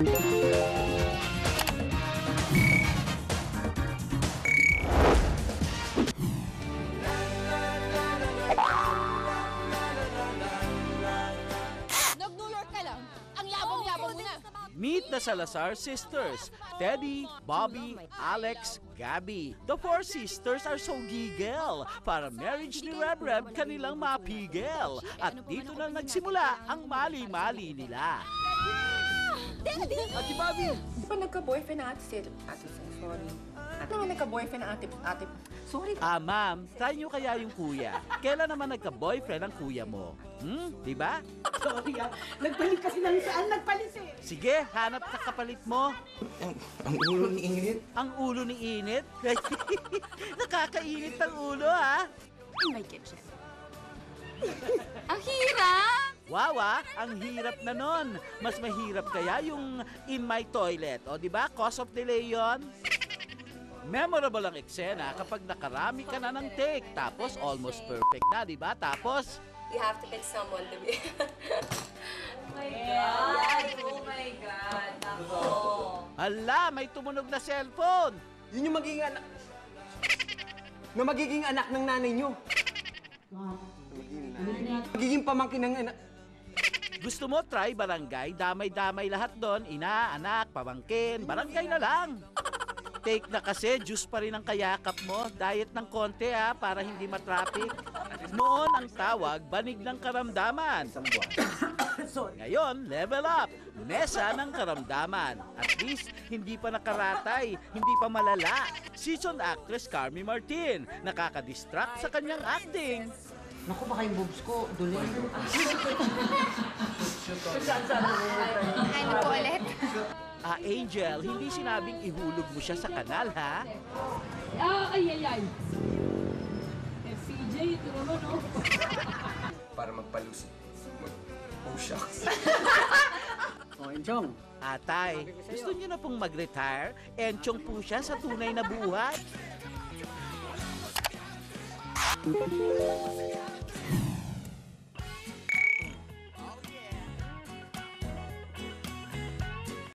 Meet the Salazar sisters, Teddy, Bobby, Alex, Gabby. The four sisters are so giggle. Para marriage ni Reb Reb kanilang mapigil. At dito na nagsimula ang mali-mali nila. Ate Bobby! Di ba nagka-boyfriend na ate si Ate Sing? Sorry. Ate nga nagka-boyfriend na ate, ate... Sorry. Ah, ma'am, try nyo kaya yung kuya. Kailan naman nagka-boyfriend ang kuya mo? Hmm, di ba? Sorry ah. Nagpalit kasi ng saan nagpalit eh. Sige, hanap ka kapalit mo. Ang, ang ulo ni Ingrid. Ang ulo ni Init. Nakakainit ang ulo, ha? In my kitchen. Ang hirap! Wawa, ang hirap na nun. Mas mahirap kaya yung in my toilet. O, di ba? Cause of delay yon. Memorable ang eksena kapag nakarami ka na ng take. Tapos almost perfect na, di ba? Tapos, You have to pick someone to be. hala, may tumunog na cellphone. Yun yung magiging anak... na magiging anak ng nanay nyo. Magiging pamangkin ng anak... Gusto mo try barangay? Damay-damay lahat doon. Ina, anak, pamangkin, barangay na lang. Take na kasi, juice pa rin ang kayakap mo. Diet ng konti ha, para hindi matraffic. Noon ang tawag, banig ng karamdaman. Ngayon, level up. Mesa ng karamdaman. At least, hindi pa nakaratay, hindi pa malala. Season actress Carmi Martin, nakaka-distract sa kanyang acting. Naku, baka yung boobs ko, dulin. Ano po ulit? Ah, Angel, hindi sinabing ihulog mo siya sa kanal, ha? Ah, ay, ay, ay. FPJ, ito naman, oh. Para magpalusot. Mag... Oh, shucks. Oh, Enchong. Atay, gusto niyo na pong mag-retire? Enchong po siya sa tunay na buhay.